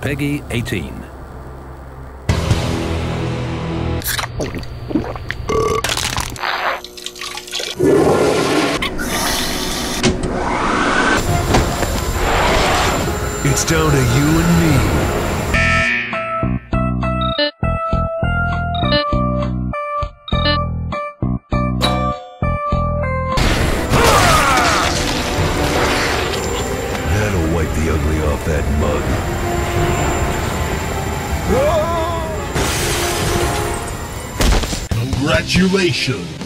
Peggy 18. It's down to you and me. The ugly off that mug. Congratulations!